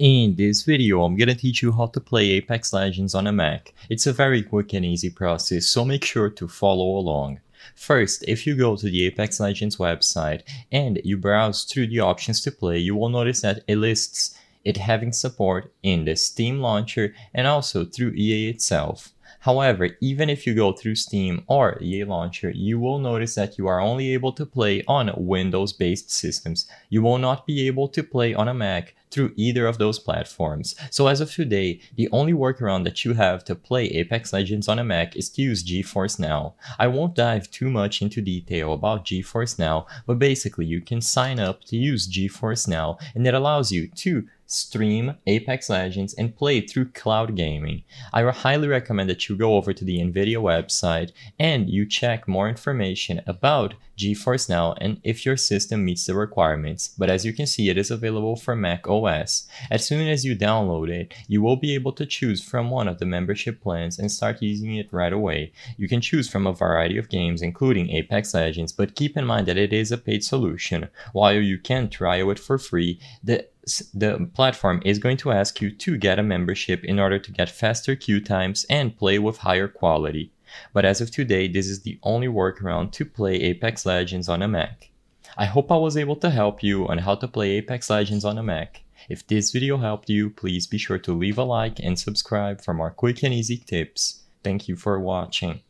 In this video, I'm gonna teach you how to play Apex Legends on a Mac. It's a very quick and easy process, so make sure to follow along. First, if you go to the Apex Legends website and you browse through the options to play, you will notice that it lists it having support in the Steam launcher and also through EA itself. However, even if you go through Steam or EA Launcher, you will notice that you are only able to play on Windows-based systems. You will not be able to play on a Mac through either of those platforms. So as of today, the only workaround that you have to play Apex Legends on a Mac is to use GeForce Now. I won't dive too much into detail about GeForce Now, but basically you can sign up to use GeForce Now and it allows you to stream Apex Legends and play through cloud gaming. I highly recommend that you go over to the NVIDIA website and you check more information about GeForce Now and if your system meets the requirements. But as you can see, it is available for Mac OS. As soon as you download it, you will be able to choose from one of the membership plans and start using it right away. You can choose from a variety of games, including Apex Legends, but keep in mind that it is a paid solution. While you can trial it for free, the the platform is going to ask you to get a membership in order to get faster queue times and play with higher quality. But as of today, this is the only workaround to play Apex Legends on a Mac. I hope I was able to help you on how to play Apex Legends on a Mac. If this video helped you, please be sure to leave a like and subscribe for more quick and easy tips. Thank you for watching.